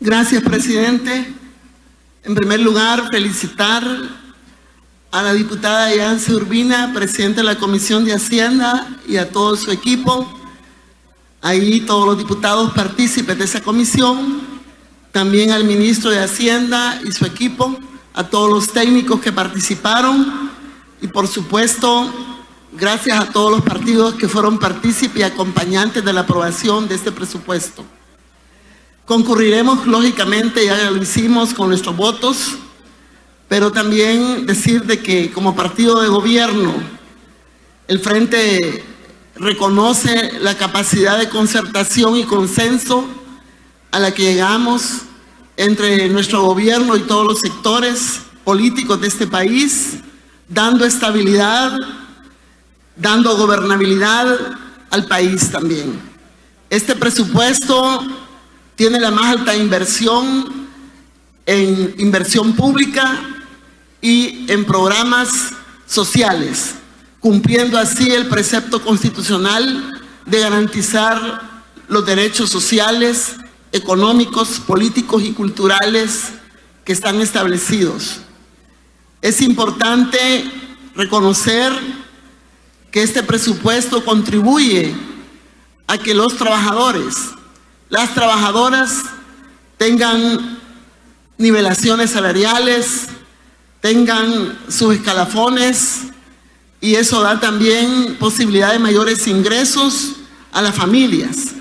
Gracias, presidente. En primer lugar, felicitar a la diputada Yance Urbina, presidenta de la Comisión de Hacienda, y a todo su equipo. Ahí todos los diputados partícipes de esa comisión. También al ministro de Hacienda y su equipo, a todos los técnicos que participaron. Y por supuesto, gracias a todos los partidos que fueron partícipes y acompañantes de la aprobación de este presupuesto. Concurriremos, lógicamente, ya lo hicimos con nuestros votos, pero también decir de que como partido de gobierno, el Frente reconoce la capacidad de concertación y consenso a la que llegamos entre nuestro gobierno y todos los sectores políticos de este país, dando estabilidad, dando gobernabilidad al país también. Este presupuesto tiene la más alta inversión en inversión pública y en programas sociales, cumpliendo así el precepto constitucional de garantizar los derechos sociales, económicos, políticos y culturales que están establecidos. Es importante reconocer que este presupuesto contribuye a que los trabajadores las trabajadoras tengan nivelaciones salariales, tengan sus escalafones y eso da también posibilidad de mayores ingresos a las familias.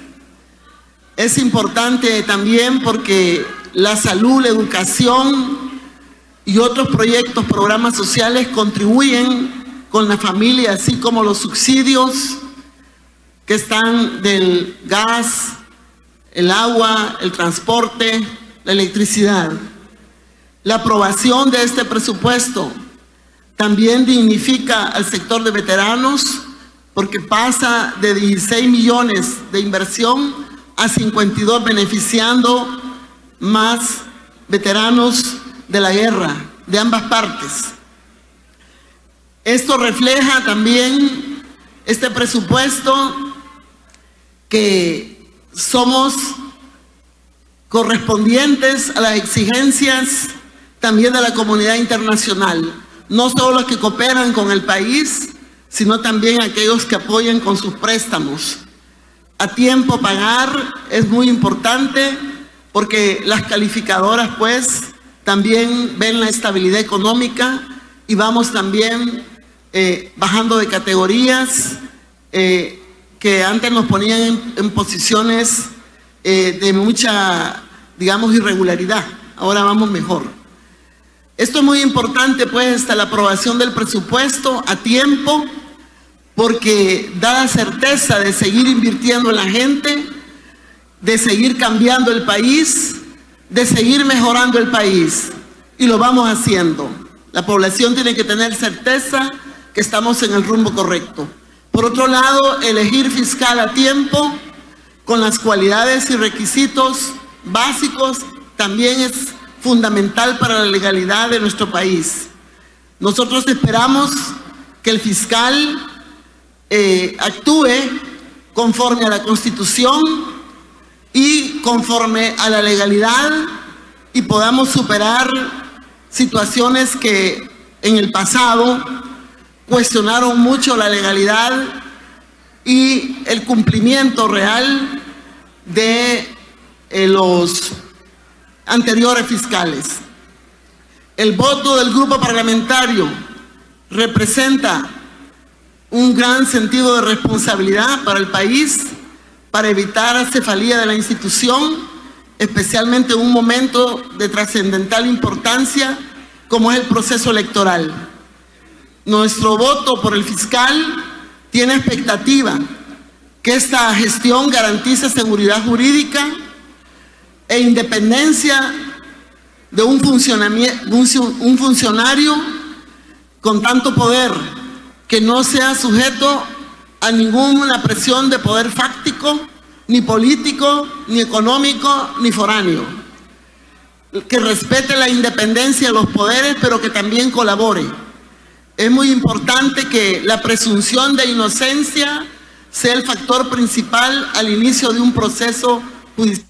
Es importante también porque la salud, la educación y otros proyectos, programas sociales contribuyen con la familia, así como los subsidios que están del gas, el agua, el transporte, la electricidad. La aprobación de este presupuesto también dignifica al sector de veteranos porque pasa de 16 millones de inversión a 52 beneficiando más veteranos de la guerra de ambas partes. Esto refleja también este presupuesto que somos correspondientes a las exigencias también de la comunidad internacional, no solo los que cooperan con el país, sino también aquellos que apoyan con sus préstamos. A tiempo pagar es muy importante porque las calificadoras pues también ven la estabilidad económica y vamos también eh, bajando de categorías. Eh, que antes nos ponían en, posiciones eh, de mucha, digamos, irregularidad. Ahora vamos mejor. Esto es muy importante, pues, hasta la aprobación del presupuesto a tiempo, porque da la certeza de seguir invirtiendo en la gente, de seguir cambiando el país, de seguir mejorando el país. Y lo vamos haciendo. La población tiene que tener certeza que estamos en el rumbo correcto. Por otro lado, elegir fiscal a tiempo con las cualidades y requisitos básicos también es fundamental para la legalidad de nuestro país. Nosotros esperamos que el fiscal eh, actúe conforme a la Constitución y conforme a la legalidad y podamos superar situaciones que en el pasado cuestionaron mucho la legalidad y el cumplimiento real de eh, los anteriores fiscales. El voto del grupo parlamentario representa un gran sentido de responsabilidad para el país, para evitar cefalía de la institución, especialmente en un momento de trascendental importancia como es el proceso electoral. Nuestro voto por el fiscal tiene expectativa que esta gestión garantice seguridad jurídica e independencia de un, un funcionario con tanto poder que no sea sujeto a ninguna presión de poder fáctico, ni político, ni económico, ni foráneo. Que respete la independencia de los poderes, pero que también colabore es muy importante que la presunción de inocencia sea el factor principal al inicio de un proceso judicial.